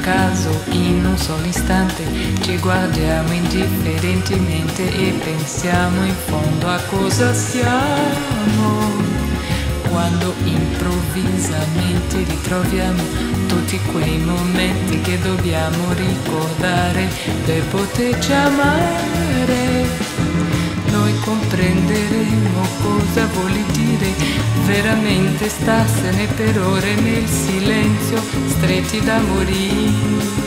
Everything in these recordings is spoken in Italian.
caso in un solo istante ci guardiamo indifferentemente e pensiamo in fondo a cosa siamo. Quando improvvisamente ritroviamo tutti quei momenti che dobbiamo ricordare per poterci amare. Noi comprenderemo cosa vuol dire veramente starsene per ore nel silenzio, stretti da morire.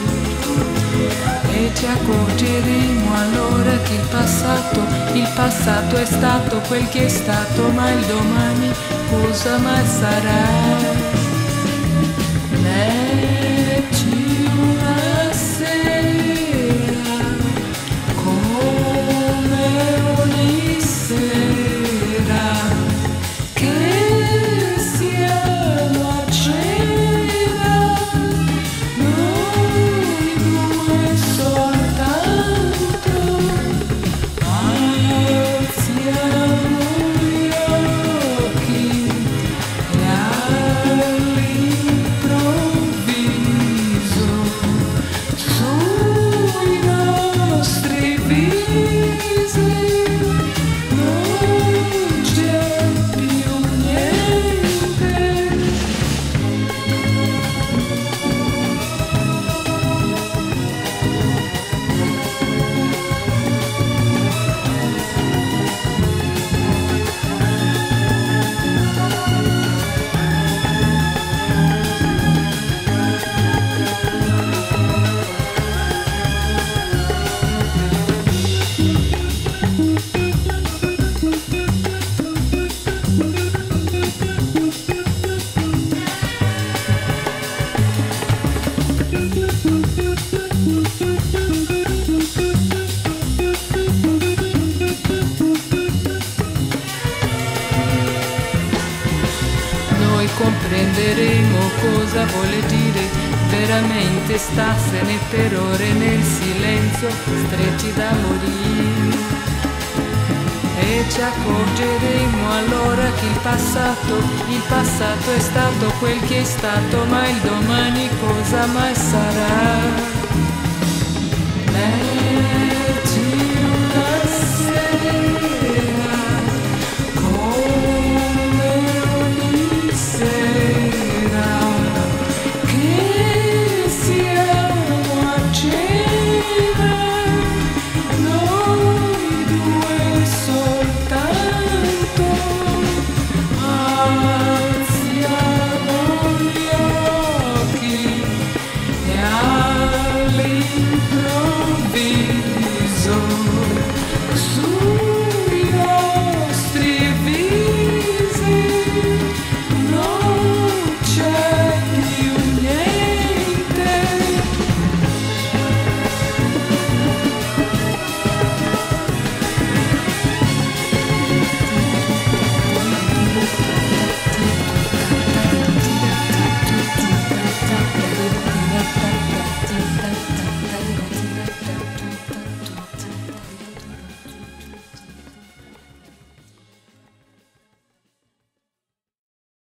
E ci accorgeremo allora che il passato, il passato è stato quel che è stato, ma il domani cosa mai sarà? Leggi comprenderemo cosa vuole dire veramente starsene per ore nel silenzio, stretti da morire. E ci accorgeremo allora che il passato, il passato è stato quel che è stato, ma il domani cosa mai sarà?